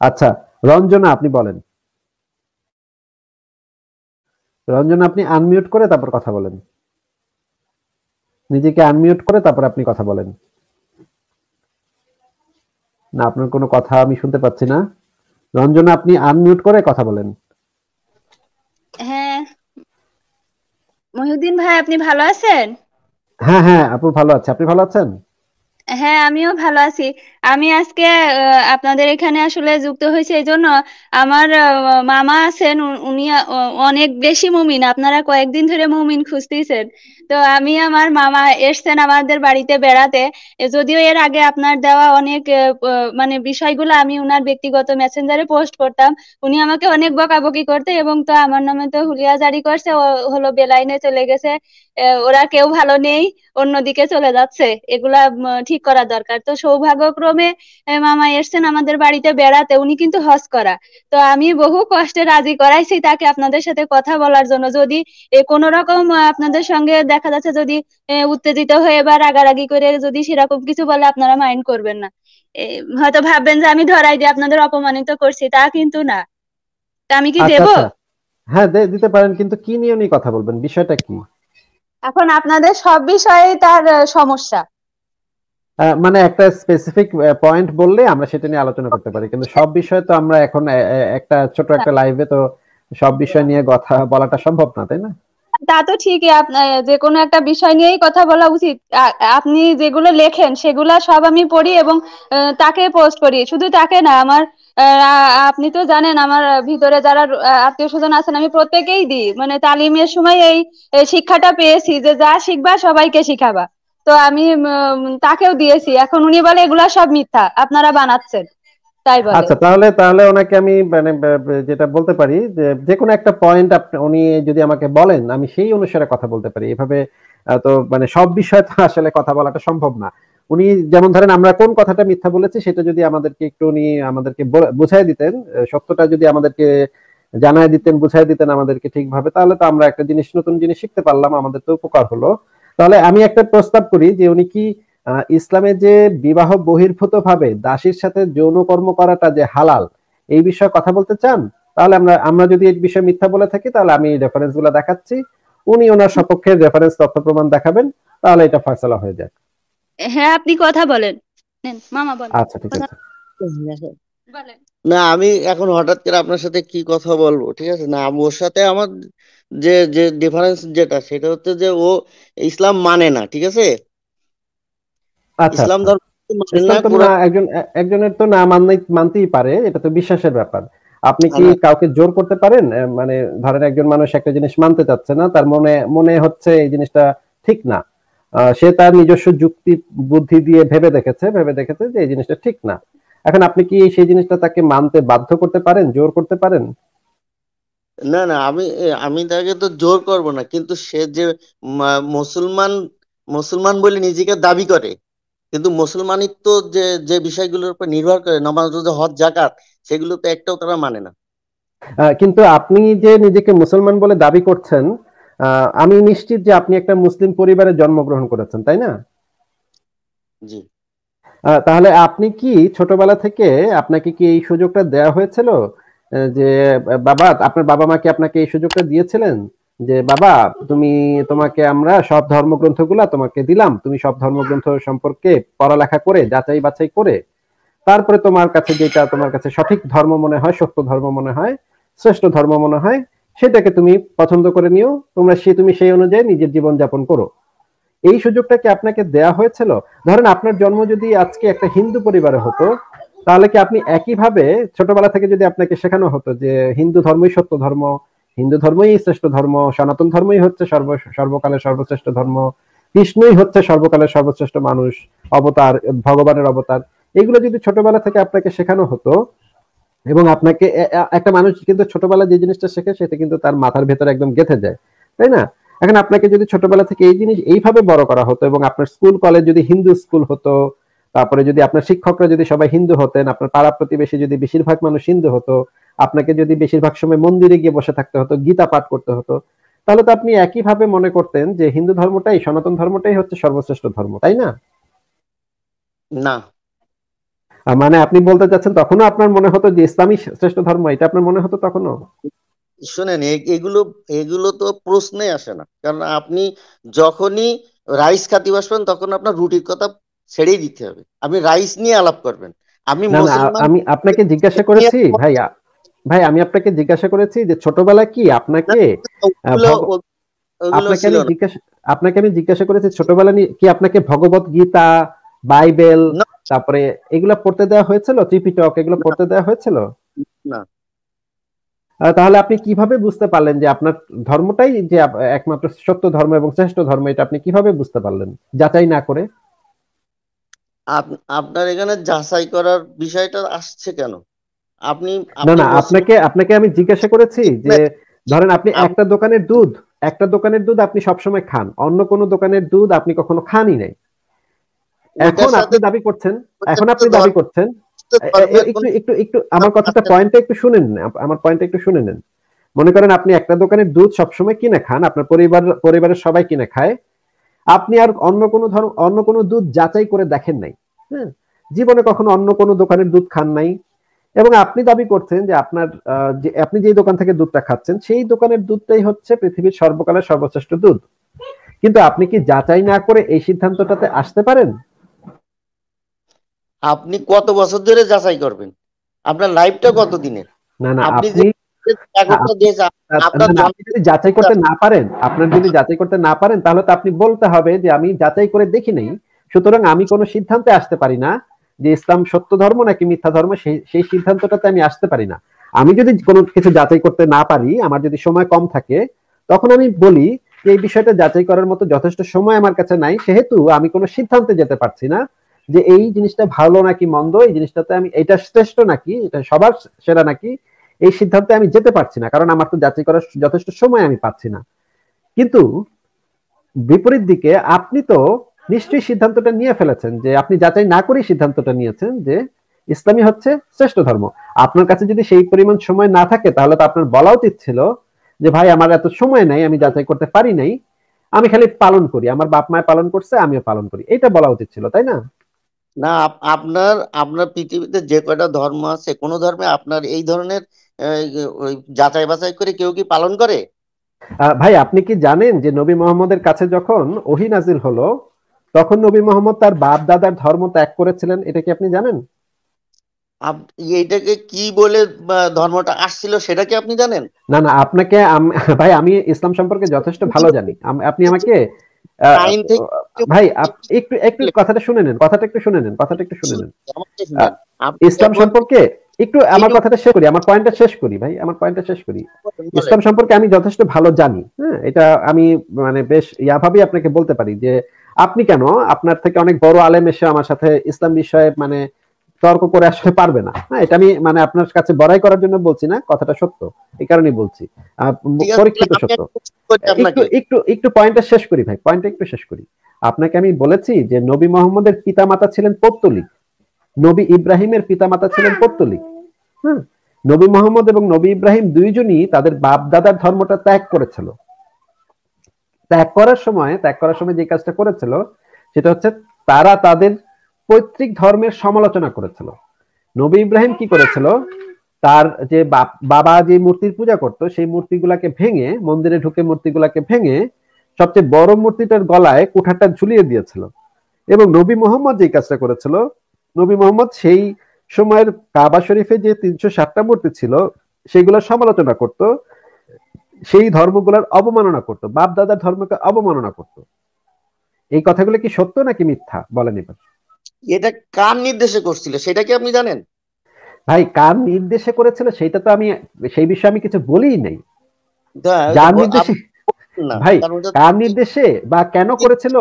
আচ্ছা রঞ্জনা আপনি বলেন। রঞ্জনা আপনি আনমিউট করে তারপর কথা বলেন। নিজেকে আনমিউট করে তারপর আপনি কথা বলেন। না আপনার কোনো কথা আমি শুনতে পাচ্ছি না। রঞ্জনা আপনি আনমিউট করে কথা বলেন। হ্যাঁ। মহিউদ্দিন ভাই আপনি ভালো আছেন? হ্যাঁ হ্যাঁ আপু ভালো আছে। আপনি ভালো আছেন? হ্যাঁ আমিও ভালো আছি। আমি আজকে আপনাদের এখানে আসলে যুক্ত হয়েছে এই জন্য। আমার মামা আছেন উনি অনেক বেশি মুমিন। আপনারা কয়েকদিন ধরে মুমিন খুঁজতেছেন। তো আমি আমার মামা এসছেন আমাদের বাড়িতে বেড়াতে। যদিও এর আগে আপনার দেওয়া অনেক মানে বিষয়গুলো আমি উনার ব্যক্তিগত মেসেঞ্জারে পোস্ট করতাম। উনি আমাকে অনেক বকাবকি করতে এবং তো আমার নামে তো হুলিয়া জারি করছে। ও, হলো বেলাইনে চলে গেছে। ওরা কেউ ভালো নেই অন্যদিকে চলে যাচ্ছে। এগুলা ঠিক করা দরকার। তো সৌভাগ্যক্রমে মামা এসছেন আমাদের বাড়িতে বেড়াতে উনি কিন্তু হজ করা। তো আমি বহু কষ্টে রাজি করাইছি তাকে আপনাদের সাথে কথা বলার জন্য। যদি কোন রকম আপনাদের সঙ্গে দেখা যাচ্ছে যদি উত্তেজিত হয়ে বা রাগারাগি করে যদি সেরকম কিছু বলে আপনারা মাইন্ড করবেন না। হয়তো ভাববেন যে আমি ধরাই দিয়ে আপনাদের অপমানিত করছি তা কিন্তু না। আমি কি আচ্ছা, দেব? আচ্ছা। হ্যাঁ দিতে পারেন কিন্তু কি নিয়ে উনি কথা বলবেন? বিষয়টা কি? এখন আপনাদের সব বিষয়ে তার সমস্যা। মানে একটা স্পেসিফিক পয়েন্ট বললে আমরা সেটা নিয়ে আলোচনা করতে পারি। কিন্তু সব বিষয়ে তো আমরা এখন একটা ছোট একটা লাইভে তো সব বিষয় নিয়ে কথা বলাটা সম্ভব না তাই না? তা তো ঠিকই আপনার যে কোনো একটা বিষয় নিয়েই কথা বলা উচিত। আপনি যেগুলো লেখেন সেগুলা সব আমি পড়ি এবং তাকে পোস্ট করি। শুধু তাকে না আমার আপনি তো জানেন আমার ভিতরে যারা আত্মীয় স্বজন আছেন, আমি প্রত্যেকেই দিই। মানে তালিমের সময় এই শিক্ষাটা পেয়েছি যে যা শিখবা সবাইকে শিখাবা। তো আমি তাকেও দিয়েছি। এখন উনি বলে, এগুলা সব মিথ্যা। আপনারা বানাচ্ছেন। তাই আচ্ছা তাহলে তাহলে ওনাকে আমি মানে যেটা বলতে পারি যে যে কোনো একটা পয়েন্ট উনি যদি আমাকে বলেন, আমি সেই অনুসারে কথা বলতে পারি। এভাবে তো মানে সব বিষয়ে তো আসলে কথা বলাটা সম্ভব না। উনি যেমন ধরেন আমরা কোন কথাটা মিথ্যা বলেছি, সেটা যদি আমাদেরকে একটু উনি আমাদেরকে বুঝাই দিতেন সত্যটা যদি আমাদেরকে জানাই দিতেন, বুঝাই দিতেন আমাদেরকে ঠিকভাবে, তাহলে তো আমরা একটা জিনিস, নতুন জিনিস শিখতে পারলাম, আমাদের তো উপকার হলো। তাহলে আমি একটা প্রস্তাব করি যে উনি কি ইসলামে যে বিবাহ বহির্ভূত ভাবে দাসীর সাথে যৌন কর্ম করাটা যে হালাল, এই বিষয়ে কথা বলতে চান? তাহলে আমরা আমরা যদি এই বিষয়ে মিথ্যা বলে থাকি, তাহলে আমি রেফারেন্সগুলো দেখাচ্ছি। উনি ওনার সপক্ষে রেফারেন্স তথ্য প্রমাণ দেখাবেন, তাহলে এটা ফয়সলা হয়ে যায় হ্যাঁ আপনি কথা বলেন। মামা বলেন। আচ্ছা ঠিক আছে। না আমি এখন হঠাৎ করে আপনার সাথে কি কথা বলব ঠিক আছে? না ওর সাথে আমার যে যে ডিফারেন্স যেটা সেটা হচ্ছে যে ও ইসলাম মানে না ঠিক আছে? আচ্ছা, ইসলাম আচ্ছা। ধর্ম একজন একজনের তো না মানতেই মানতেই পারে এটা তো বিশ্বাসের ব্যাপার। আপনি কি কাউকে জোর করতে পারেন? মানে ধরেন একজন মানুষ একটা জিনিস মানতে চাচ্ছে না তার মনে মনে হচ্ছে এই জিনিসটা ঠিক না। সে তার নিজস্ব যুক্তি বুদ্ধি দিয়ে ভেবে দেখেছে ভেবে দেখেছে যে এই জিনিসটা ঠিক না। এখন আপনি কি সেই জিনিসটা তাকে মানতে বাধ্য করতে পারেন জোর করতে পারেন? না না আমি আমি তাকে তো জোর করব না কিন্তু সে যে মুসলমান মুসলমান বলে নিজেকে দাবি করে কিন্তু মুসলমানিত্ব যে যে বিষয়গুলোর উপর নির্ভর করে নামাজ হজ জাকাত সেগুলো তো একটাও তারা মানে না। কিন্তু আপনি যে নিজেকে মুসলমান বলে দাবি করছেন আমি নিশ্চিত যে আপনি একটা মুসলিম পরিবারে জন্মগ্রহণ করেছেন তাই না? জি। তাহলে আপনি কি ছোটবেলা থেকে আপনাকে কি এই সুযোগটা দেওয়া হয়েছিল যে বাবা আপনার বাবা মা কি আপনাকে এই সুযোগটা দিয়েছিলেন? যে বাবা তুমি তোমাকে আমরা সব ধর্মগ্রন্থগুলা তোমাকে দিলাম তুমি সব ধর্মগ্রন্থ সম্পর্কে পড়ালেখা করে যাচাই বাছাই করে তারপরে তোমার কাছে যেটা তোমার কাছে সঠিক ধর্ম মনে হয় সত্য ধর্ম মনে হয় শ্রেষ্ঠ ধর্ম মনে হয় সেটাকে তুমি পছন্দ করে নিও, তোমরা সে তুমি সেই অনুযায়ী নিজের জীবন যাপন করো। এই সুযোগটা কি আপনাকে দেয়া হয়েছিল? ধরেন আপনার জন্ম যদি আজকে একটা হিন্দু পরিবারে হতো, তাহলে কি আপনি একইভাবে ছোটবেলা থেকে যদি আপনাকে শেখানো হতো যে হিন্দু ধর্মই সত্য ধর্ম, হিন্দু ধর্মই শ্রেষ্ঠ ধর্ম, সনাতন ধর্মই হচ্ছে সর্ব, সর্বকালের সর্বশ্রেষ্ঠ ধর্ম, কৃষ্ণই হচ্ছে সর্বকালের সর্বশ্রেষ্ঠ মানুষ, অবতার, ভগবানের অবতার, এগুলো যদি ছোটবেলা থেকে আপনাকে শেখানো হতো এবং আপনাকে একটা মানুষ কিন্তু ছোটবেলা যে জিনিসটা শেখে, সেটা কিন্তু তার মাথার ভেতরে একদম গেথে যায়। তাই না? এখন আপনাকে যদি ছোটবেলা থেকে এই জিনিস এইভাবে বড় করা হতো এবং আপনার স্কুল, কলেজ যদি হিন্দু স্কুল হতো, তারপরে যদি আপনার শিক্ষকরা যদি সবাই হিন্দু হতেন, আপনার পাড়া প্রতিবেশী যদি বেশিরভাগ মানুষ হিন্দু হতো, আপনাকে যদি বেশিরভাগ সময় মন্দিরে গিয়ে বসে থাকতে হতো, গীতা পাঠ করতে হতো, তাহলে তো আপনি একইভাবে মনে করতেন যে হিন্দু ধর্মটাই, সনাতন ধর্মটাই হচ্ছে সর্বশ্রেষ্ঠ ধর্ম, তাই না? না। মানে আপনি বলতে চাচ্ছেন তখনও আপনার মনে হতো যে ইসলামই শ্রেষ্ঠ ধর্ম এটা আপনার মনে হতো তখনও? শুনেন এগুলো এগুলো তো প্রশ্নে আসে না। কারণ আপনি যখনই রাইস খাতি বসবেন তখন আপনার রুটির কথা ছেড়েই দিতে হবে। আপনি রাইস নিয়ে আলাপ করবেন। আমি আমি আপনাকে জিজ্ঞাসা করেছি ভাই আ- ভাই আমি আপনাকে জিজ্ঞাসা করেছি যে ছোটবেলায় কি আপনাকে আপনাকে আমি জিজ্ঞাসা আপনাকে আমি জিজ্ঞাসা করেছি ছোটবেলা নিয়ে কি আপনাকে ভগবত গীতা বাইবেল তারপরে এগুলো পড়তে দেওয়া হয়েছিল? ত্রিপিটক এগুলো পড়তে দেওয়া হয়েছিল? না। তাহলে আপনি কীভাবে বুঝতে পারলেন যে আপনার ধর্মটাই যে একমাত্র সত্য ধর্ম এবং শ্রেষ্ঠ ধর্ম এটা আপনি কীভাবে বুঝতে পারলেন? যাচাই না করে? আপনার এখানে যাচাই করার বিষয়টা আসছে কেন? আপনি না না আপনাকে আপনাকে আমি জিজ্ঞাসা করেছি যে ধরেন আপনি একটা দোকানের দুধ একটা দোকানের দুধ আপনি সবসময় খান। অন্য কোনো দোকানের দুধ আপনি কখনো খানই নাই। এখন আপনি দাবি করছেন এখন আপনি দাবি করছেন একটু একটু একটু আমার কথাটা পয়েন্টটা একটু শুনে নেন আমার পয়েন্টটা একটু শুনে নেন। মনে করেন আপনি একটা দোকানের দুধ সবসময় কিনে খান আপনার পরিবার পরিবারের সবাই কিনে খায় আপনি আর অন্য কোনো ধর অন্য কোনো দুধ যাচাই করে দেখেন নাই হ্যাঁ? জীবনে কখনো অন্য কোনো দোকানের দুধ খান নাই। এবং আপনি দাবি করছেন যে আপনার আহ, যে আপনি যেই দোকান থেকে দুধটা খাচ্ছেন সেই দোকানের দুধটাই হচ্ছে পৃথিবীর সর্বকালের সর্বশ্রেষ্ঠ দুধ। কিন্তু আপনি কি যাচাই না করে এই সিদ্ধান্তটাতে আসতে পারেন? আপনি কত বছর ধরে যাচাই করবেন? আপনার লাইফটা কত দিনের? না না আপনি যাচাই করতে না পারেন আপনার যদি যাচাই করতে না পারেন তাহলে তো আপনি বলতে হবে যে আমি যাচাই করে দেখি নাই। সুতরাং আমি কোনো সিদ্ধান্তে আসতে পারি না যে ইসলাম সত্য ধর্ম নাকি মিথ্যা ধর্ম সেই সেই সিদ্ধান্তটাতে আমি আসতে পারি না। আমি যদি কোনো কিছু যাচাই করতে না পারি আমার যদি সময় কম থাকে তখন আমি বলি যে এই বিষয়টা যাচাই করার মতো যথেষ্ট সময় আমার কাছে নাই সেহেতু আমি কোনো সিদ্ধান্তে যেতে পারছি না। যে এই জিনিসটা ভালো নাকি মন্দ, এই জিনিসটাতে আমি, এটা শ্রেষ্ঠ নাকি, এটা সবার সেরা নাকি, এই সিদ্ধান্তে আমি যেতে পারছি না, কারণ আমার তো যাচাই করার যথেষ্ট সময় আমি পাচ্ছি না। কিন্তু বিপরীত দিকে আপনি তো নিশ্চয়ই সিদ্ধান্তটা নিয়ে ফেলেছেন যে আপনি যাচাই না করেই সিদ্ধান্তটা নিয়েছেন যে ইসলামী হচ্ছে শ্রেষ্ঠ ধর্ম। আপনার কাছে যদি সেই পরিমাণ সময় না থাকে, তাহলে তো আপনার বলা উচিত ছিল যে, ভাই, আমার এত সময় নাই, আমি যাচাই করতে পারি নাই, আমি খালি পালন করি, আমার বাপ মায় পালন করছে, আমিও পালন করি। এটা বলা উচিত ছিল, তাই না? না আপনার আপনার পৃথিবীতে যে কয়টা ধর্ম আছে কোন ধর্মে আপনার এই ধরনের যাচাই বাছাই করে কেউ কি পালন করে? ভাই আপনি কি জানেন যে নবী মোহাম্মদের কাছে যখন ওহি নাজিল হলো তখন নবী মোহাম্মদ তার বাপ দাদার ধর্ম ত্যাগ করেছিলেন এটা কি আপনি জানেন? এইটাকে কি বলে ধর্মটা আসছিল সেটা কি আপনি জানেন? না না আপনাকে ভাই আমি ইসলাম সম্পর্কে যথেষ্ট ভালো জানি। আপনি আমাকে ভাই একটু একটু কথাটা শুনে নেন কথাটা একটু শুনে নেন কথাটা একটু শুনে নেন। ইসলাম সম্পর্কে একটু আমার কথাটা শেষ করি আমার পয়েন্টটা শেষ করি ভাই আমার পয়েন্টটা শেষ করি। ইসলাম সম্পর্কে আমি যথেষ্ট ভালো জানি হ্যাঁ এটা আমি মানে বেশ ইয়াভাবেই আপনাকে বলতে পারি যে আপনি কেন আপনার থেকে অনেক বড় আলেম এসে আমার সাথে ইসলাম বিষয়ে মানে তর্ক করে আসতে পারবে না। হ্যাঁ এটা আমি মানে আপনার কাছে বড়াই করার জন্য বলছি না কথাটা সত্য। এই কারণেই বলছি। পরীক্ষিত সত্য। একটু একটু একটু পয়েন্টটা শেষ করি ভাই পয়েন্টটা একটু শেষ করি। আপনাকে আমি বলেছি যে নবী মোহাম্মদের পিতামাতা ছিলেন পৌত্তলিক নবী ইব্রাহিমের পিতামাতা ছিলেন পৌত্তলিক হ্যাঁ নবী মোহাম্মদ এবং নবী ইব্রাহিম দুইজনই তাদের বাপ দাদার ধর্মটা ত্যাগ করেছিল। ত্যাগ করার সময় ত্যাগ করার সময় যে কাজটা করেছিল সেটা হচ্ছে তারা তাদের পৈতৃক ধর্মের সমালোচনা করেছিল। নবী ইব্রাহিম কি করেছিল? তার যে বাবা যে মূর্তির পূজা করত, সেই মূর্তিগুলাকে ভেঙে, মন্দিরে ঢুকে মূর্তিগুলাকে ভেঙে সবচেয়ে বড় মূর্তিটার গলায় কুঠারটা ঝুলিয়ে দিয়েছিল। এবং নবী মোহাম্মদ যে কাজটা করেছিল, নবী মোহাম্মদ সেই সময়ের কাবা শরীফে যে তিনশো ষাটটা মূর্তি ছিল সেগুলোর সমালোচনা করত, সেই ধর্মগুলোর অবমাননা করত বাপ দাদার ধর্মকে অবমাননা করত। এই কথাগুলো কি সত্য নাকি মিথ্যা? বলেন এবার। এটা কার নির্দেশে করছিল সেটা কি আপনি জানেন? ভাই কার নির্দেশে করেছিল সেটা তো আমি সেই বিষয়ে আমি কিছু বলিই নাই। যার নির্দেশে ভাই, কার নির্দেশে বা কেন করেছিল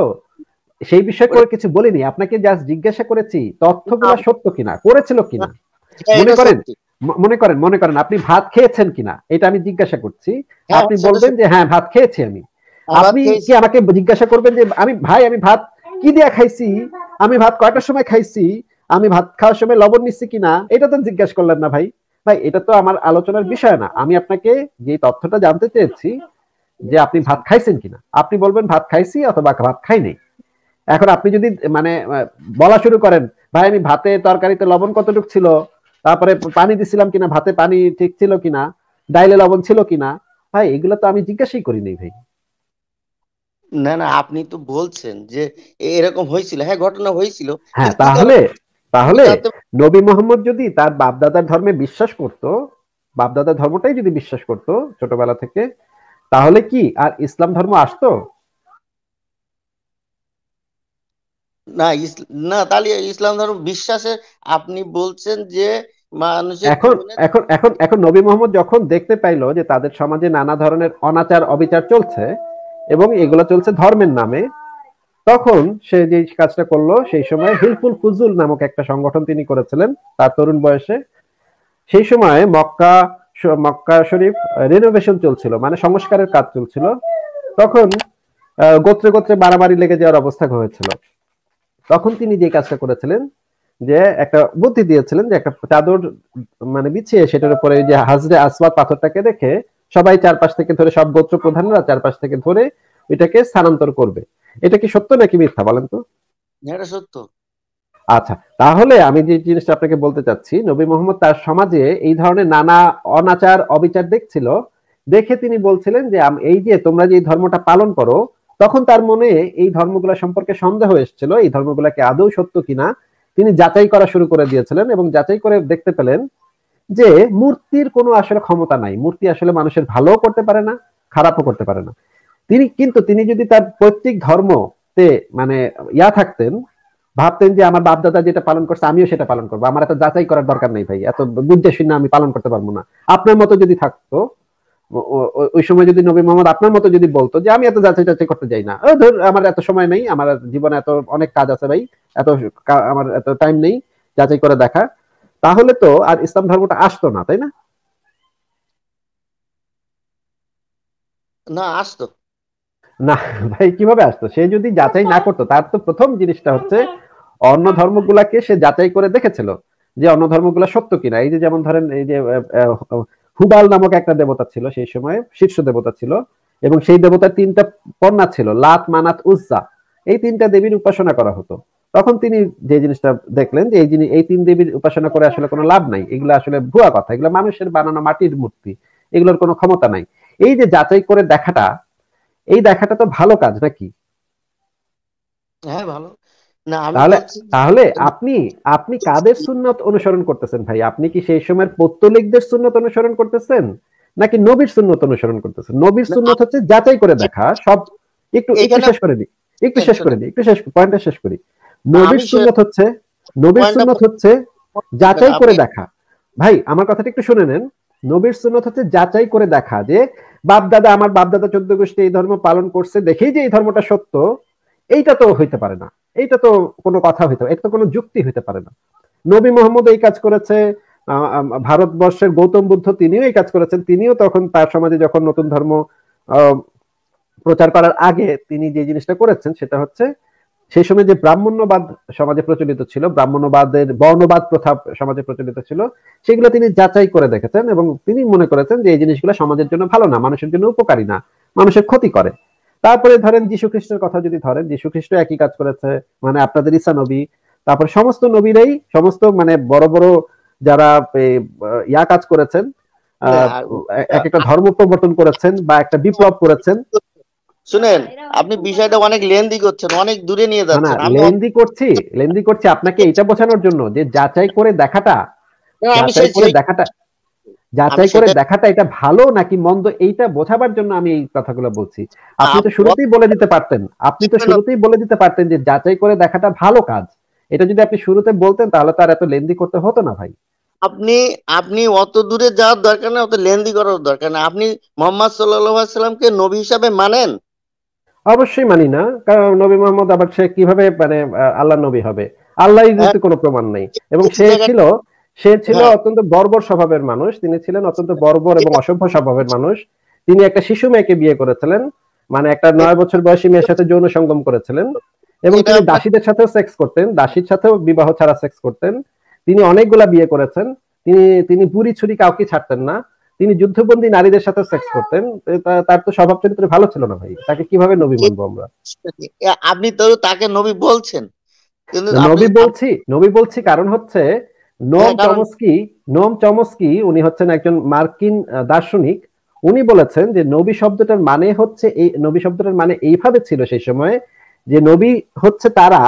সেই বিষয়ে করে কিছু বলিনি। আপনাকে জাস্ট জিজ্ঞাসা করেছি তথ্যগুলো সত্য কিনা করেছিল কিনা? মনে করেন, মনে করেন মনে করেন আপনি ভাত খেয়েছেন কিনা? এটা আমি জিজ্ঞাসা করছি। হ্যাঁ, আপনি বলবেন যে হ্যাঁ ভাত খেয়েছি আমি। আপনি কি আমাকে জিজ্ঞাসা করবেন যে আমি ভাই আমি ভাত কি দিয়ে খাইছি? আমি ভাত কয়টার সময় খাইছি? আমি ভাত খাওয়ার সময় লবণ নিচ্ছি কিনা? এটা তো জিজ্ঞাসা করলেন না ভাই। ভাই, এটা তো আমার আলোচনার বিষয় না। আমি আপনাকে যে তথ্যটা জানতে চেয়েছি যে আপনি ভাত খাইছেন কিনা। আপনি বলবেন ভাত খাইছি অথবা ভাত খাই এখন আপনি যদি মানে বলা শুরু করেন, ভাই, আমি ভাতে তরকারিতে লবণ কতটুকু ছিল? তারপরে পানি দিছিলাম কিনা? ভাতে পানি ঠিক ছিল কিনা? ডাইলে লবণ ছিল কিনা? ভাই, এগুলো তো আমি জিজ্ঞাসাই করিনি ভাই। না না আপনি তো বলছেন যে এরকম হয়েছিল। হ্যাঁ ঘটনা হয়েছিল। হ্যাঁ তাহলে তাহলে নবী মোহাম্মদ যদি তার বাপদাদার ধর্মে বিশ্বাস করত বাপদাদার ধর্মটাই যদি বিশ্বাস করত ছোটবেলা থেকে তাহলে কি আর ইসলাম ধর্ম আসতো? না না তাহলে ইসলাম ধর্ম বিশ্বাসে আপনি বলছেন যে এখন এখন এখন এখন নবী মোহাম্মদ যখন দেখতে পাইলো যে তাদের সমাজে নানা ধরনের অনাচার অবিচার চলছে এবং এগুলো চলছে ধর্মের নামে। তখন সে যে কাজটা করল, সেই সময় হিলফুল ফুজুল নামক একটা সংগঠন তিনি করেছিলেন, তার তরুণ বয়সে। সেই সময় মক্কা মক্কা শরীফ রিনোভেশন চলছিল মানে সংস্কারের কাজ চলছিল। তখন গোত্রে গোত্রে বাড়াবাড়ি লেগে যাওয়ার অবস্থা হয়েছিল। তখন তিনি যে কাজটা করেছিলেন, যে একটা বুদ্ধি দিয়েছিলেন যে একটা চাদর মানে বিছিয়ে সেটার উপরে যে হাজরে আসবাদ পাথরটাকে দেখে সবাই চারপাশ থেকে ধরে সব গোত্র প্রধানরা চারপাশ থেকে ধরে এটাকে স্থানান্তর করবে। এটা কি সত্য নাকি মিথ্যা বলেন তো? এটা সত্য। আচ্ছা তাহলে আমি যে জিনিসটা আপনাকে বলতে চাচ্ছি নবী মোহাম্মদ তার সমাজে এই ধরনের নানা অনাচার অবিচার দেখছিল। দেখে তিনি বলছিলেন যে এই যে তোমরা যে এই ধর্মটা পালন করো তখন তার মনে এই ধর্মগুলো সম্পর্কে সন্দেহ এসেছিল এই ধর্মগুলোকে আদৌ সত্য কিনা? তিনি যাচাই করা শুরু করে দিয়েছিলেন এবং যাচাই করে দেখতে পেলেন যে মূর্তির কোনো আসলে ক্ষমতা নাই। মূর্তি আসলে মানুষের ভালোও করতে পারে না, খারাপও করতে পারে না। তিনি কিন্তু, তিনি যদি তার পৈতৃক ধর্মতে মানে ইয়া থাকতেন, ভাবতেন যে আমার বাপ দাদা যেটা পালন করছে, আমিও সেটা পালন করব। আমার এত যাচাই করার দরকার নেই ভাই, এত বুঝে শুনে আমি পালন করতে পারব না। আপনার মতো যদি থাকতো ওই সময় যদি নবী মোহাম্মদ আপনার মতো যদি বলতো যে আমি এত যাচাই যাচাই করতে যাই না। ধর, আমার এত সময় নেই, আমার জীবনে এত অনেক কাজ আছে ভাই, এত আমার এত টাইম নেই যাচাই করে দেখা। তাহলে তো আর ইসলাম ধর্মটা আসতো না তাই না? না আসতো। না ভাই কীভাবে আসতো? সে যদি যাচাই না করতো তার তো প্রথম জিনিসটা হচ্ছে অন্য ধর্মগুলাকে সে যাচাই করে দেখেছিল যে অন্য ধর্মগুলা সত্য কিনা। এই যে যেমন ধরেন এই যে হুবাল নামক একটা দেবতা ছিল সেই সময় শীর্ষ দেবতা ছিল এবং সেই দেবতার তিনটা কন্যা ছিল লাত মানাত উজ্জা। এই তিনটা দেবীর উপাসনা করা হতো। তখন তিনি যে জিনিসটা দেখলেন যে এই জিনিস এই তিন দেবীর উপাসনা করে আসলে কোনো লাভ নাই। এগুলো আসলে ভুয়া কথা। এগুলো মানুষের বানানো মাটির মূর্তি। এগুলোর কোনো ক্ষমতা নাই। এই যে যাচাই করে দেখাটা এই দেখাটা তো ভালো কাজ নাকি? হ্যাঁ ভালো। তাহলে তাহলে আপনি আপনি কাদের সুন্নত অনুসরণ করতেছেন ভাই? আপনি কি সেই সময়ের পৌত্তলিকদের সুন্নত অনুসরণ করতেছেন? নাকি নবীর সুন্নত অনুসরণ করতেছেন? নবীর সুন্নত হচ্ছে যাচাই করে দেখা সব একটু একটু শেষ করে দিই। একটু হ্যাঁ, শেষ করে দিই। একটু শেষ পয়েন্টটা শেষ করি। নবীর সুন্নত হচ্ছে নবীর সুন্নত হচ্ছে যাচাই করে দেখা। ভাই আমার কথাটা একটু শুনে নেন। নবীর সুন্নত হচ্ছে যাচাই করে দেখা যে বাপ দাদা আমার বাপ দাদা চোদ্দ গোষ্ঠী এই ধর্ম পালন করছে দেখেই যে এই ধর্মটা সত্য এইটা তো হইতে পারে না। এইটা তো কোনো কথা হইতে এটা তো কোনো যুক্তি হইতে পারে না। নবী মোহাম্মদ এই কাজ করেছে ভারতবর্ষের গৌতম বুদ্ধ তিনিও এই কাজ করেছেন তিনিও তখন তার সমাজে যখন নতুন ধর্ম আহ, প্রচার করার আগে তিনি যে জিনিসটা করেছেন সেটা হচ্ছে সেই সময় যে ব্রাহ্মণ্যবাদ সমাজে প্রচলিত ছিল ব্রাহ্মণ্যবাদের বর্ণবাদ প্রথা সমাজে প্রচলিত ছিল সেগুলো তিনি যাচাই করে দেখেছেন এবং তিনি মনে করেছেন যে এই জিনিসগুলো সমাজের জন্য ভালো না মানুষের জন্য উপকারী না মানুষের ক্ষতি করে। তারপরে ধরেন যীশু খ্রিস্টের কথা যদি ধরেন যীশু খ্রিস্ট একই কাজ করেছে মানে আপনাদের ঈসা নবী তারপর সমস্ত নবীরাই সমস্ত মানে বড় বড় যারা ইয়া কাজ করেছেন আহ, এক একটা ধর্ম প্রবর্তন করেছেন বা একটা বিপ্লব করেছেন শুনেন আপনি বিষয়টা অনেক লেন্দি করছেন অনেক দূরে নিয়ে যাচ্ছেন। লেন্দি করছি লেন্দি করছি আপনাকে এটা বোঝানোর জন্য যে যাচাই করে দেখাটা আমি যাচাই সেই- করে দেখাটা যাচাই করে দেখাটা এটা ভালো নাকি মন্দ এইটা বোঝাবার জন্য আমি এই কথাগুলো বলছি। আপনি তো শুরুতেই বলে দিতে পারতেন আপনি তো। শুরুতেই বলে দিতে পারতেন যে যাচাই করে দেখাটা ভালো কাজ। এটা যদি আপনি শুরুতে বলতেন তাহলে তার এত লেন্দি করতে হতো না ভাই। আপনি আপনি অত দূরে যাওয়ার দরকার নেই অত লেন্দি করার দরকার নেই। আপনি মোহাম্মদ সাল্লাল্লাহু সাল্লামকে নবী হিসাবে মানেন? অবশ্যই মানি না কারণ নবী মোহাম্মদ আবার সে কীভাবে মানে আল্লাহ নবী হবে? আল্লাহ দিতে কোনো প্রমাণ নেই। এবং সে ছিল সে ছিল হ্যাঁ। অত্যন্ত বর্বর স্বভাবের মানুষ তিনি ছিলেন অত্যন্ত বর্বর এবং অসভ্য স্বভাবের মানুষ। তিনি একটা শিশু মেয়েকে বিয়ে করেছিলেন মানে একটা নয় বছর বয়সী মেয়ের সাথে যৌন সঙ্গম করেছিলেন। এবং তিনি দাসীদের সাথেও সেক্স করতেন দাসীর সাথেও বিবাহ ছাড়া সেক্স করতেন। তিনি অনেকগুলা বিয়ে করেছেন। তিনি তিনি বুড়ি ছুরি কাউকে ছাড়তেন না। তিনি যুদ্ধবন্দী নারীদের সাথে সেক্স করতেন। তার তো স্বভাব চরিত্র ভালো ছিল না ভাই। তাকে কীভাবে নবী মানবো আমরা? আপনি তো তাকে নবী বলছেন। নবী বলছি নবী বলছি কারণ হচ্ছে নোম হ্যাঁ, চমস্কি নোম চমস্কি উনি হচ্ছেন একজন মার্কিন দার্শনিক। উনি বলেছেন যে নবী শব্দটার মানে হচ্ছে এই নবী শব্দটার মানে এইভাবে ছিল সেই সময় যে নবী হচ্ছে তারা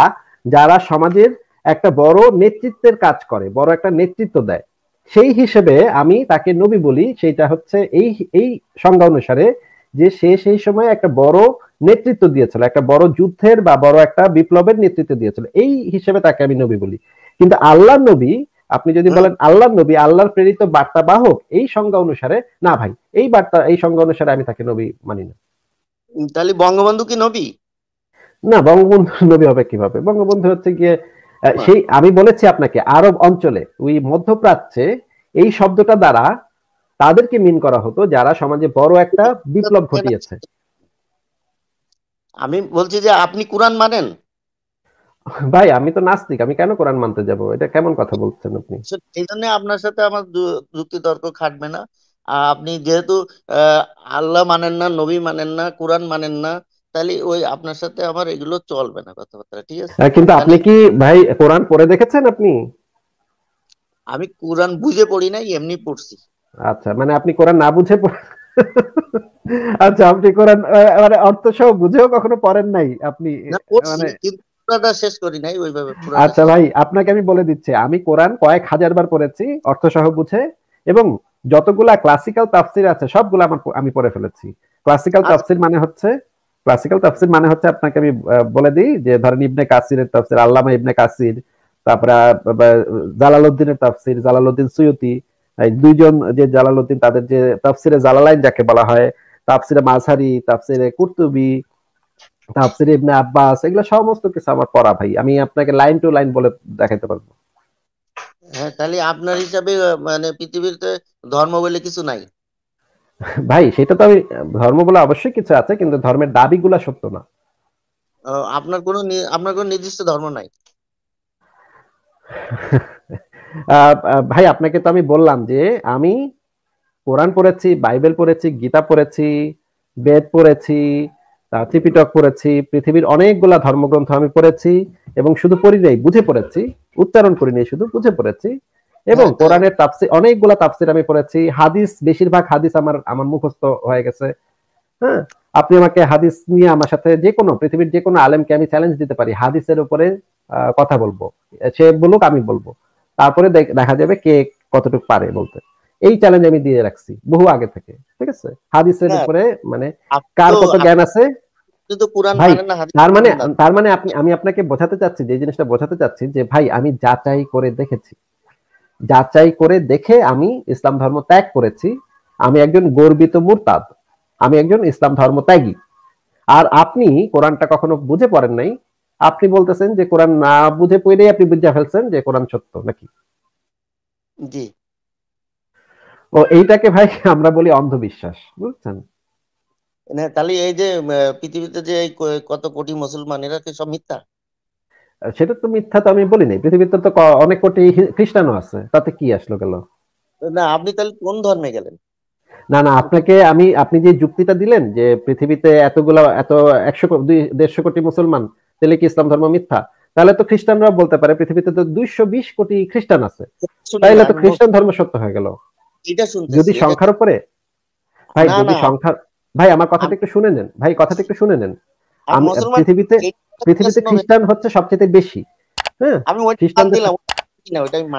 যারা সমাজের একটা বড় নেতৃত্বের কাজ করে বড় একটা নেতৃত্ব দেয়। সেই হিসেবে আমি তাকে নবী বলি সেইটা হচ্ছে এই এই সংজ্ঞা অনুসারে যে সে সেই সময় একটা বড় নেতৃত্ব দিয়েছিল একটা বড় যুদ্ধের বা বড় একটা বিপ্লবের নেতৃত্ব দিয়েছিল। এই হিসেবে তাকে আমি নবী বলি। কিন্তু আল্লাহ নবী আপনি যদি বলেন আল্লাহ নবী আল্লাহর প্রেরিত বার্তা বাহক এই সংজ্ঞা অনুসারে না ভাই এই বার্তা এই সংজ্ঞা অনুসারে আমি তাকে নবী মানি না। তাহলে বঙ্গবন্ধু কি নবী? না বঙ্গবন্ধু নবী হবে কীভাবে? বঙ্গবন্ধু হচ্ছে গিয়ে সেই আমি বলেছি আপনাকে আরব অঞ্চলে ওই মধ্যপ্রাচ্যে এই শব্দটা দ্বারা তাদেরকে মিন করা হতো যারা সমাজে বড় একটা বিপ্লব ঘটিয়েছে। আমি বলছি যে আপনি কোরআন মানেন? ভাই আমি তো নাস্তিক আমি কেন কোরআন মানতে যাব? এটা কেমন কথা বলছেন আপনি? এই জন্য আপনার সাথে আমার যুক্তি তর্ক খাটবে না। আপনি যেহেতু আহ, আল্লাহ মানেন না নবী মানেন না কোরআন মানেন না তাহলে ওই আপনার সাথে আমার এগুলো চলবে না কথাবার্তা ঠিক আছে? আহ, কিন্তু আপনি কি ভাই কোরআন পড়ে দেখেছেন আপনি? আমি কোরআন বুঝে পড়ি নাই এমনি পড়ছি। আচ্ছা মানে আপনি কোরআন না বুঝে আচ্ছা আপনি কোরআন মানে অর্থ সহ বুঝেও কখনো পড়েন নাই আপনি মানে পুরাটা শেষ করি নাই ওইভাবে আচ্ছা ভাই আপনাকে আমি বলে দিচ্ছি আমি কোরআন কয়েক হাজার বার পড়েছি অর্থ সহ বুঝে এবং যতগুলা ক্লাসিক্যাল তাফসির আছে সবগুলো আমার আমি পড়ে ফেলেছি। ক্লাসিক্যাল আচ্ছা। তাফসির মানে হচ্ছে ক্লাসিক্যাল তাফসির মানে হচ্ছে আপনাকে আমি বলে দিই যে ধরেন ইবনে কাসিরের তাফসির, আল্লামা ইবনে কাসির, তারপরে জালালউদ্দিনের তাফসির, জালালউদ্দিন সুয়ুতি, এই দুইজন যে জালালউদ্দিন, তাদের যে তাফসিরে জালালাইন যাকে বলা হয়, তাফসিরে মাঝহারি তাফসিরে কুরতুবি, তাফসিরে ইবনে আব্বাস, এগুলো সমস্ত কিছু আমার পড়া ভাই। আমি আপনাকে লাইন টু লাইন বলে দেখাতে পারব। হ্যাঁ তাহলে আপনার হিসাবে মানে পৃথিবীতে ধর্ম বলে কিছু নাই। ভাই সেটা তো আমি ধর্ম বলে অবশ্যই কিছু আছে কিন্তু ধর্মের দাবিগুলা সত্য না। আপনার কোনো আপনার কোনো নির্দিষ্ট ধর্ম নাই? ভাই আপনাকে তো আমি বললাম যে আমি কোরআন পড়েছি বাইবেল পড়েছি গীতা পড়েছি বেদ পড়েছি ত্রিপিটক পড়েছি পৃথিবীর অনেকগুলা ধর্মগ্রন্থ আমি পড়েছি এবং শুধু পড়ি নাই বুঝে পড়েছি উচ্চারণ করি নাই শুধু বুঝে পড়েছি। এবং হ্যাঁ, কোরআনের তাফসির অনেকগুলা তাফসির আমি পড়েছি। হাদিস বেশিরভাগ হাদিস আমার আমার মুখস্থ হয়ে গেছে। হ্যাঁ? আপনি আমাকে হাদিস নিয়ে আমার সাথে যে কোনো পৃথিবীর যে কোনো আলেমকে আমি চ্যালেঞ্জ দিতে পারি। হাদিসের উপরে কথা বলব। সে বলুক আমি বলব। তারপরে দেখা যাবে কে কতটুকু পারে বলতে। এই চ্যালেঞ্জ আমি দিয়ে রাখছি বহু আগে থেকে। ঠিক আছে? হাদিসের। উপরে মানে কার কত জ্ঞান আছে? তার মানে তার মানে আপনি আমি আপনাকে বোঝাতে চাচ্ছি যে জিনিসটা বোঝাতে চাচ্ছি যে ভাই আমি যাচাই করে দেখেছি। যাচাই করে দেখে আমি ইসলাম ধর্ম ত্যাগ করেছি। আমি একজন গর্বিত মুরতাদ। আমি একজন ইসলাম ধর্ম ত্যাগী। আর আপনি কোরআনটা কখনো বুঝে পড়েন নাই? আপনি বলতেছেন যে কোরআন না বুঝে পড়েই আপনি বুঝে ফেলছেন যে কোরআন সত্য নাকি? জি। ও এইটাকে ভাই আমরা বলি অন্ধবিশ্বাস বুঝছেন? না, তাহলে এই যে পৃথিবীতে যে কত কোটি মুসলমান এরা কি সব মিথ্যা? সেটা তো মিথ্যা তো আমি বলি নাই পৃথিবীতে তো অনেক কোটি খ্রিস্টানও আছে। তাতে কি আসলো গেল? না আপনি তাহলে কোন ধর্মে গেলেন? না না আপনাকে আমি আপনি যে যুক্তিটা দিলেন যে পৃথিবীতে এতগুলো এত একশো দেড়শো কোটি মুসলমান তাহলে কি ইসলাম ধর্ম মিথ্যা? তাহলে তো খ্রিস্টানরা বলতে পারে পৃথিবীতে তো দুইশো বিশ কোটি খ্রিস্টান আছে। তাইলে তো খ্রিস্টান ধর্ম সত্য হয়ে গেল। যদি সংখ্যার উপরে? ভাই যদি না। সংখ্যার ভাই আমার কথাটা একটু শুনে নেন। ভাই কথাটা একটু শুনে নেন। পৃথিবীতে পৃথিবীতে খ্রিস্টান হচ্ছে সবচেয়ে বেশি হ্যাঁ? আমি দিলাম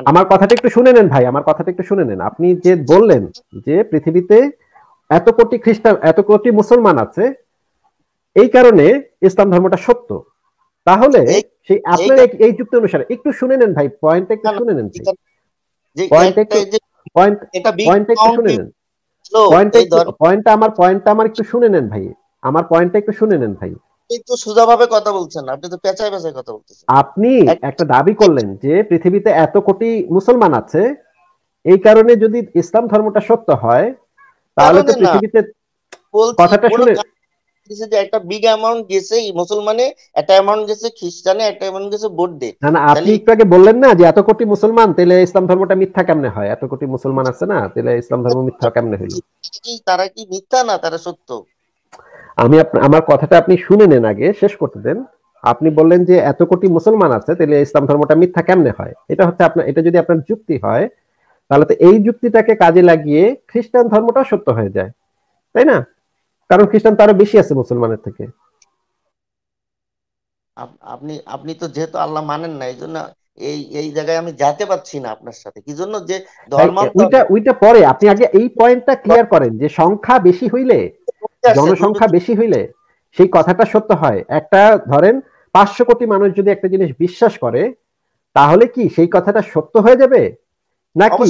আমার কথাটা একটু শুনে নেন ভাই আমার কথাটা একটু শুনে নেন। আপনি যে বললেন যে পৃথিবীতে এত কোটি খ্রিস্টান এত কোটি মুসলমান আছে এই কারণে ইসলাম ধর্মটা সত্য। তাহলে সেই আপনার এই- যুক্তি অনুসারে একটু শুনে নেন ভাই পয়েন্টটা একটু শুনে নেন একটা পয়েন্ট পয়েন্টটা একটু শুনে নেন। পয়েন্টটা একটু পয়েন্টটা আমার পয়েন্টটা আমার একটু শুনে নেন ভাই। আমার পয়েন্টটা একটু শুনে নেন ভাই। তো সোজাভাবে কথা বলছেন আপনি তো পেঁচায় পেঁচায় কথা বলতেছেন। আপনি একটা দাবি করলেন যে পৃথিবীতে এত কোটি মুসলমান আছে এই কারণে যদি ইসলাম ধর্মটা সত্য হয় তাহলে তো পৃথিবীতে কথাটা শুনে- যে একটা বিগ অ্যামাউন্ট গেছে এই মুসলমানে একটা অ্যামাউন্ট গেছে খ্রিস্টানে একটা অ্যামাউন্ট গেছে বৌদ্ধে। না না আপনি একটু আগে বললেন না যে এত কোটি মুসলমান তাহলে ইসলাম ধর্মটা মিথ্যা কেমনে হয়? এত কোটি মুসলমান আছে না তাহলে ইসলাম ধর্ম মিথ্যা কেমনে হইল? তারা কি মিথ্যা না তারা সত্য? আমি আমার কথাটা আপনি শুনে নেন আগে শেষ করতে দেন। আপনি বললেন যে এত কোটি মুসলমান আছে তাহলে ইসলাম ধর্মটা মিথ্যা কেমনে হয়? এটা হচ্ছে আপনার এটা যদি আপনার যুক্তি হয় তাহলে তো এই যুক্তিটাকে কাজে লাগিয়ে খ্রিস্টান ধর্মটা সত্য হয়ে যায়। তাই না? কারণ খ্রিস্টান তো আরও বেশি আছে মুসলমানের থেকে। আপনি আপনি তো যেহেতু আল্লাহ মানেন না এই জন্য এই এই জায়গায় আমি যেতে পারছি না আপনার সাথে। কি জন্য যে ধর্ম ওইটা ওইটা পরে আপনি আগে এই পয়েন্টটা ক্লিয়ার করেন যে সংখ্যা বেশি হইলে জনসংখ্যা বেশি হইলে সেই কথাটা সত্য হয়। একটা ধরেন পাঁচশো কোটি মানুষ যদি একটা জিনিস বিশ্বাস করে তাহলে কি সেই কথাটা সত্য হয়ে যাবে? নাকি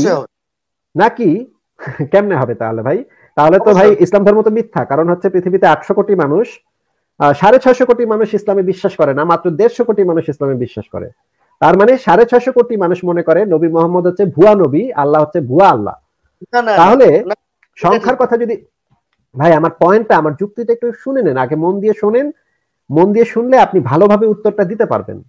নাকি? কেমনে হবে তাহলে ভাই? তাহলে তো ভাই ইসলাম ধর্ম তো মিথ্যা। কারণ হচ্ছে পৃথিবীতে আটশো কোটি মানুষ সাড়ে ছয়শো কোটি মানুষ ইসলামে বিশ্বাস করে না মাত্র দেড়শো কোটি মানুষ ইসলামে বিশ্বাস করে। তার মানে সাড়ে ছয়শো কোটি মানুষ মনে করে নবী মোহাম্মদ হচ্ছে ভুয়া নবী আল্লাহ হচ্ছে ভুয়া আল্লাহ। তাহলে সংখ্যার কথা যদি ভাই, আমার পয়েন্টটা আমার যুক্তিটা একটু শুনে নেন। আগে মন দিয়ে শোনেন। মন দিয়ে শুনলে আপনি ভালোভাবে উত্তরটা দিতে পারবেন।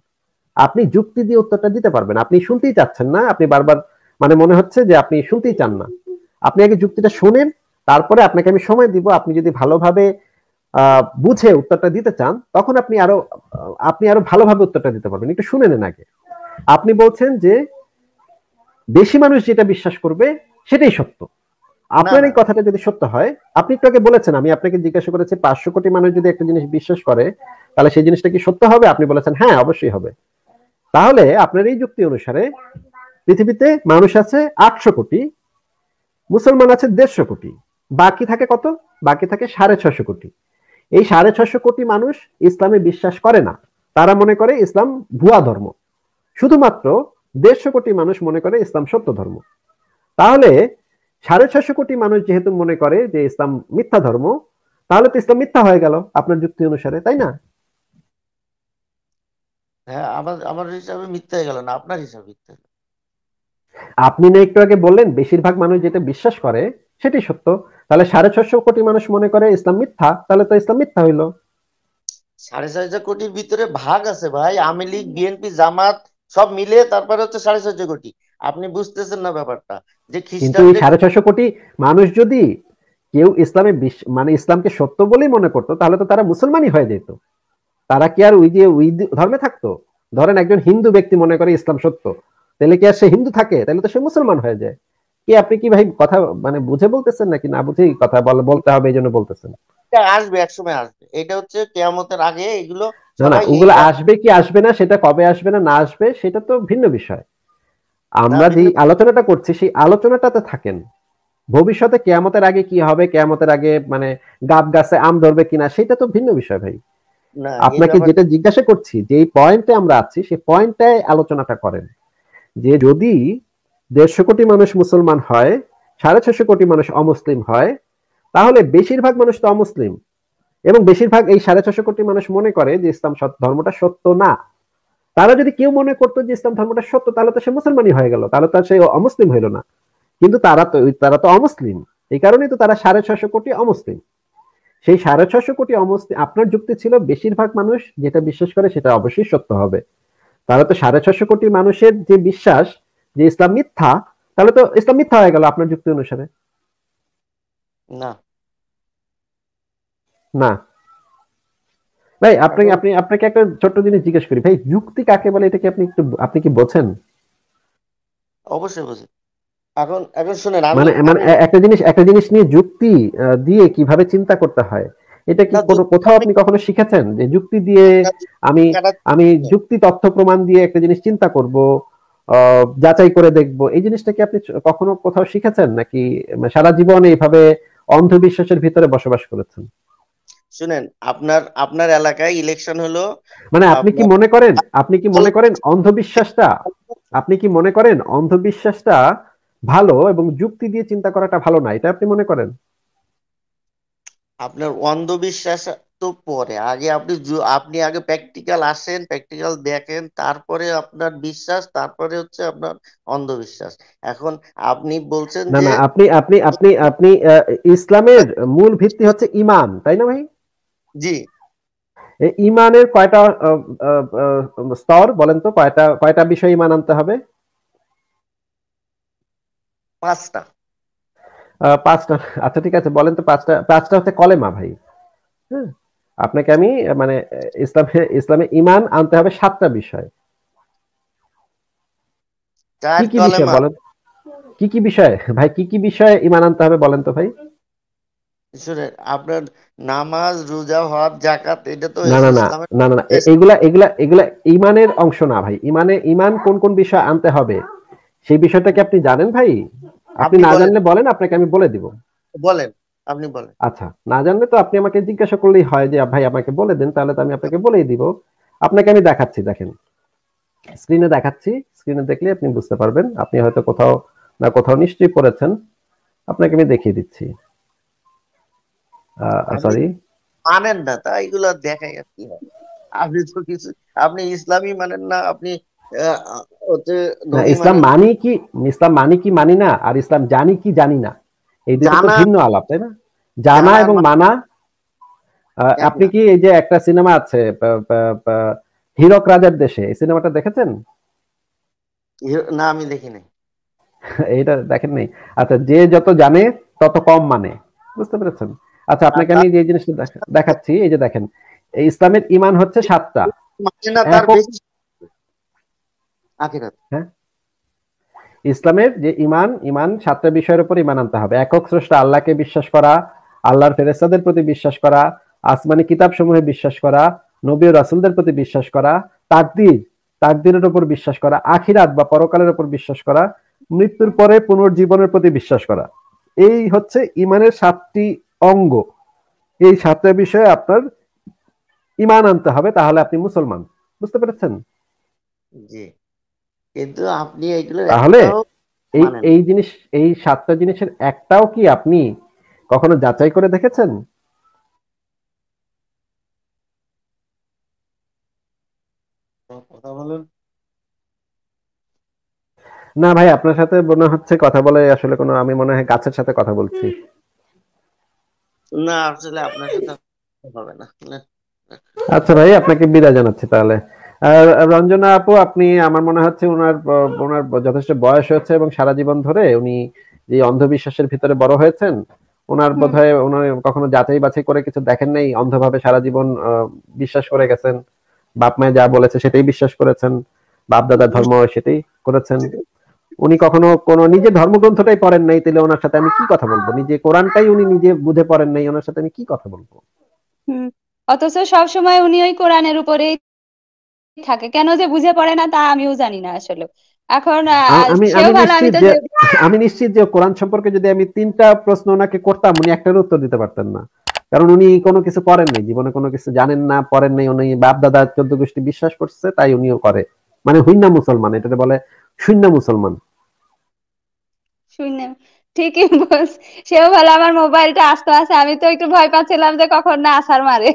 আপনি যুক্তি দিয়ে উত্তরটা দিতে পারবেন। আপনি শুনতেই চাচ্ছেন না। আপনি বারবার মানে মনে হচ্ছে যে আপনি শুনতেই চান না। আপনি আগে যুক্তিটা শোনেন, তারপরে আপনাকে আমি সময় দিব। আপনি যদি ভালোভাবে বুঝে উত্তরটা দিতে চান, তখন আপনি আরও আপনি আরও ভালোভাবে উত্তরটা দিতে পারবেন। একটু শুনে নেন আগে। আপনি বলছেন যে, বেশি মানুষ যেটা বিশ্বাস করবে, সেটাই সত্য। আপনার এই কথাটা যদি সত্য হয় আপনি একটু আগে বলেছেন আমি আপনাকে জিজ্ঞাসা করেছি পাঁচশো কোটি মানুষ যদি একটা জিনিস বিশ্বাস করে তাহলে সেই জিনিসটা কি সত্য হবে? আপনি বলেছেন হ্যাঁ অবশ্যই হবে। তাহলে আপনার এই যুক্তি অনুসারে পৃথিবীতে মানুষ আছে আটশো কোটি মুসলমান আছে দেড়শো কোটি বাকি থাকে কত? বাকি থাকে সাড়ে ছশো কোটি। এই সাড়ে ছশো কোটি মানুষ ইসলামে বিশ্বাস করে না। তারা মনে করে ইসলাম ভুয়া ধর্ম। শুধুমাত্র দেড়শো কোটি মানুষ মনে করে ইসলাম সত্য ধর্ম। তাহলে সাড়ে ছশো কোটি মানুষ যেহেতু মনে করে যে ইসলাম মিথ্যা ধর্ম তাহলে তো ইসলাম মিথ্যা হয়ে গেল আপনার যুক্তি অনুসারে তাই না? হ্যাঁ আমার আমার হিসাবে মিথ্যা হয়ে গেল না আপনার হিসাবে মিথ্যা আপনি না একটু আগে বললেন বেশিরভাগ মানুষ যেটা বিশ্বাস করে সেটাই সত্য। তাহলে সাড়ে ছশো কোটি মানুষ মনে করে ইসলাম মিথ্যা তাহলে তো ইসলাম মিথ্যা হইল। সাড়ে ছয়শো কোটির ভিতরে ভাগ আছে ভাই আওয়ামী লীগ বিএনপি জামাত সব মিলে তারপরে হচ্ছে সাড়ে ছয়শো কোটি। আপনি বুঝতেছেন না ব্যাপারটা। যে কিন্তু সাড়ে ছশো কোটি মানুষ যদি কেউ ইসলামে মানে ইসলামকে সত্য বলেই মনে করতো তাহলে তো তারা মুসলমানই হয়ে যেত। তারা কি আর ওই যে ওই ধর্মে থাকতো? ধরেন একজন হিন্দু ব্যক্তি মনে করে ইসলাম সত্য তাহলে কি আর সে হিন্দু থাকে? তাহলে তো সে মুসলমান হয়ে যায়। কি আপনি কি ভাই কথা মানে বুঝে বলতেছেন নাকি না বুঝেই কথা বল- বলতে হবে এই জন্য বলতেছেন? এটা আসবে একসময় আসবে। এটা হচ্ছে কেয়ামতের আগে এগুলো না না ওগুলো আসবে কি আসবে না সেটা কবে আসবে না না আসবে সেটা তো ভিন্ন বিষয়। আমরা যে আলোচনাটা করছি সেই আলোচনাটাতে থাকেন। ভবিষ্যতে কেয়ামতের আগে কি হবে? কেয়ামতের আগে মানে গাব গাছে আম ধরবে কিনা সেটা তো ভিন্ন বিষয় ভাই। আপনাকে যেটা জিজ্ঞাসা করছি যে পয়েন্টে আমরা আছি সেই পয়েন্টটায় আলোচনাটা করেন। যে যদি দেড়শো কোটি মানুষ মুসলমান হয় সাড়ে ছশো কোটি মানুষ অমুসলিম হয় তাহলে বেশিরভাগ মানুষ তো অমুসলিম। এবং বেশিরভাগ এই সাড়ে ছশো কোটি মানুষ মনে করে যে ইসলাম ধর্মটা সত্য না। তারা যদি কেউ মনে করতো যে ইসলাম ধর্মটা সত্য তাহলে তো সে মুসলমানই হয়ে গেল তাহলে তো সে অমুসলিম হইল না। কিন্তু তারা তো তারা তো অমুসলিম। এই কারণেই তো তারা সাড়ে ছশো কোটি অমুসলিম। সেই সাড়ে ছশো কোটি অমুসলিম আপনার যুক্তি ছিল বেশিরভাগ মানুষ যেটা বিশ্বাস করে সেটা অবশ্যই সত্য হবে। তাহলে তো সাড়ে ছশো কোটি মানুষের যে বিশ্বাস যে ইসলাম মিথ্যা তাহলে তো ইসলাম মিথ্যা হয়ে গেল আপনার যুক্তি অনুসারে। না। না। ভাই আপনি আপনি আপনাকে একটা ছোট্ট জিনিস জিজ্ঞেস করি। ভাই যুক্তি কাকে বলে? এটা কি আপনি একটু আপনি কি বোঝেন? অবশ্যই বুঝি এখন এখন শুনেন আমি মানে মানে একটা জিনিস একটা জিনিস নিয়ে যুক্তি দিয়ে কীভাবে চিন্তা করতে হয় এটা কি কোনো কোথাও আপনি কখনো শিখেছেন? যে যুক্তি দিয়ে আমি আমি যুক্তি তথ্য প্রমাণ দিয়ে একটা জিনিস চিন্তা করব আহ, যাচাই করে দেখব এই জিনিসটা কি আপনি কখনো কোথাও শিখেছেন? নাকি সারা জীবন এইভাবে অন্ধবিশ্বাসের ভিতরে বসবাস করেছেন? শুনেন আপনার আপনার এলাকায় ইলেকশন হলো মানে আপনি কি মনে করেন আপনি কি মনে করেন অন্ধবিশ্বাসটা আপনি কি মনে করেন অন্ধবিশ্বাসটা ভালো এবং যুক্তি দিয়ে চিন্তা করাটা ভালো না? এটা আপনি মনে করেন? আপনার অন্ধবিশ্বাস তো পরে। আগে আপনি আপনি আগে প্র্যাকটিক্যাল আসেন প্র্যাকটিক্যাল দেখেন তারপরে আপনার বিশ্বাস তারপরে হচ্ছে আপনার অন্ধবিশ্বাস। এখন আপনি বলছেন না না আপনি আপনি আপনি আপনি ইসলামের মূল ভিত্তি হচ্ছে ইমান তাই না ভাই? জি। ইমানের কয়টা স্তর বলেন তো? কয়টা কয়টা বিষয় ইমান আনতে হবে? পাঁচটা। পাঁচটা। আচ্ছা ঠিক আছে বলেন তো পাঁচটা পাঁচটা হচ্ছে কলেমা ভাই। হ্যাঁ আপনাকে আমি মানে ইসলামে ইসলামে ইমান আনতে হবে সাতটা বিষয়। কি কি বিষয় বলেন? কি কি বিষয়? ভাই কি কি বিষয়ে ইমান আনতে হবে বলেন তো ভাই? শুনেন আপনার নামাজ রোজা হজ জাকাত এটা তো না না না না না এগুলা এগুলা এগুলা ইমানের অংশ না ভাই। ইমানে ইমান কোন কোন বিষয় আনতে হবে সেই বিষয়টা কি আপনি জানেন ভাই? আপনি না জানলে বলেন আপনাকে আমি বলে দিব। বলেন আপনি বলেন। আচ্ছা না জানলে তো আপনি আমাকে জিজ্ঞাসা করলেই হয় যে ভাই আমাকে বলে দেন তাহলে তো আমি আপনাকে বলেই দিব। আপনাকে আমি দেখাচ্ছি দেখেন। স্ক্রিনে দেখাচ্ছি স্ক্রিনে দেখলে আপনি বুঝতে পারবেন। আপনি হয়তো কোথাও না কোথাও নিশ্চয়ই পড়েছেন আপনাকে আমি দেখিয়ে দিচ্ছি। সরি মানেন না তা এগুলো দেখাই আর কি আপনি তো কিছু আপনি ইসলামই মানেন না আপনি ইসলাম মানি কি ইসলাম মানি কি মানি না আর ইসলাম জানি কি জানি না এই দুটো তো ভিন্ন আলাপ তাই না? জানা এবং মানা আপনি কি এই যে একটা সিনেমা আছে হীরক রাজার দেশে এই সিনেমাটা দেখেছেন? না আমি দেখিনি। এইটা দেখেন নাই আচ্ছা যে যত জানে তত কম মানে বুঝতে পেরেছেন? আচ্ছা আপনাকে আমি যে জিনিসটা দেখাচ্ছি এই যে দেখেন ইসলামের ইমান হচ্ছে সাতটা। মানে আখিরাত। ইসলামের যে ইমান ইমান সাতটা বিষয়ের উপর ইমান আনতে হবে। একক স্রষ্টা আল্লাহকে বিশ্বাস করা আল্লাহর ফেরেস্তাদের প্রতি বিশ্বাস করা আসমানি কিতাব সমূহে বিশ্বাস করা নবী রাসুলদের প্রতি বিশ্বাস করা তাকদির তাকদিরের উপর বিশ্বাস করা আখিরাত বা পরকালের উপর বিশ্বাস করা মৃত্যুর পরে পুনর্জীবনের প্রতি বিশ্বাস করা। এই হচ্ছে ইমানের সাতটি অঙ্গ। এই সাতটা বিষয়ে আপনার ইমান আনতে হবে তাহলে আপনি মুসলমান। বুঝতে পেরেছেন? জি। কিন্তু আপনি এইগুলো তাহলে এই এই জিনিস এই সাতটা জিনিসের একটাও কি আপনি কখনো যাচাই করে দেখেছেন? কথা বলেন। না ভাই আপনার সাথে মনে হচ্ছে কথা বলে আসলে কোনো আমি মনে হয় গাছের সাথে কথা বলছি। না আসলে আপনার সাথে হবে না। আচ্ছা ভাই আপনাকে বিদায় জানাচ্ছি তাহলে আর রঞ্জনা আপু আপনি আমার মনে হচ্ছে ওনার ওনার যথেষ্ট বয়স হয়েছে এবং সারা জীবন ধরে উনি যে অন্ধবিশ্বাসের ভিতরে বড় হয়েছেন ওনার হুম। বোধহয় ওনার কখনো যাচাই বাছাই করে কিছু দেখেন নাই অন্ধভাবে সারা জীবন বিশ্বাস করে গেছেন বাপ মায়ে যা বলেছে সেটাই বিশ্বাস করেছেন বাপ দাদার ধর্ম সেটাই করেছেন উনি কখনো কোনো নিজে ধর্মগ্রন্থটাই পড়েন নাই তাহলে ওনার সাথে আমি কি কথা বলব? নিজে কোরআনটাই উনি নিজে বুঝে পড়েন নাই ওনার সাথে আমি কি কথা বলব? অথচ সব সময় উনি ওই কোরআনের উপরেই থাকে। কেন যে বুঝে পড়ে না তা আমিও জানি না আসলে। এখন আমি নিশ্চিত যে কোরআন সম্পর্কে যদি আমি তিনটা প্রশ্ন ওনাকে করতাম উনি একটার উত্তর দিতে পারতেন না। কারণ উনি কোনো কিছু করেন নাই জীবনে কোনো কিছু জানেন না পড়েন নাই। উনি বাপ দাদা চোদ্দ গোষ্ঠী বিশ্বাস করছে তাই উনিও করে। মানে হুইন্না মুসলমান এটাতে বলে শূন্য মুসলমান। শুনে ঠিকই বলছ সেও ভালো আমার মোবাইলটা আসতে আছে আমি তো একটু ভয় পাচ্ছিলাম যে কখন না আসার মারে।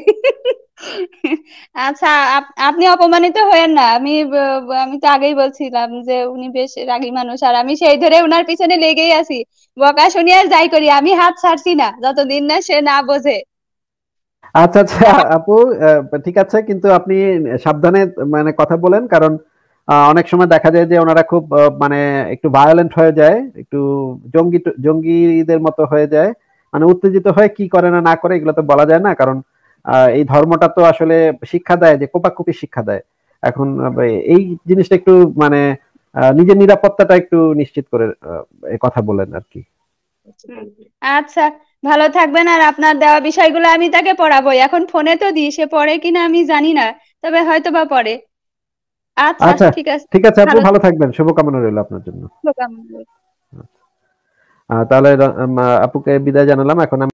আচ্ছা আপনি অপমানিত হয়েন না। আমি আমি তো আগেই বলছিলাম যে উনি বেশ রাগী মানুষ আর আমি সেই ধরে উনার পিছনে লেগেই আছি। বকা শুনি আর যাই করি আমি হাত ছাড়ছি না যতদিন না সে না বোঝে। আচ্ছা আচ্ছা আপু ঠিক আছে কিন্তু আপনি সাবধানে মানে কথা বলেন কারণ অনেক সময় দেখা যায় যে ওনারা খুব মানে একটু ভায়োলেন্ট হয়ে যায়, একটু জঙ্গি জঙ্গিদের মতো হয়ে যায়। মানে উত্তেজিত হয়ে কি করে না না করে এগুলো তো বলা যায় না, কারণ এই ধর্মটা তো আসলে শিক্ষা দেয় যে কোপাকুপি শিক্ষা দেয়। এখন এই জিনিসটা একটু মানে নিজের নিরাপত্তাটা একটু নিশ্চিত করে কথা বলেন আর কি। আচ্ছা ভালো থাকবেন আর আপনার দেওয়া বিষয়গুলো আমি তাকে পড়াবো এখন ফোনে তো দিই, সে পড়ে কিনা আমি জানি না, তবে হয়তো বা পড়ে। আচ্ছা আচ্ছা, ঠিক আছে। ঠিক আছে আপু ভালো- থাকবেন। শুভকামনা রইল আপনার জন্য। শুভকামনা। আহ, তাহলে আপুকে বিদায় জানালাম। এখন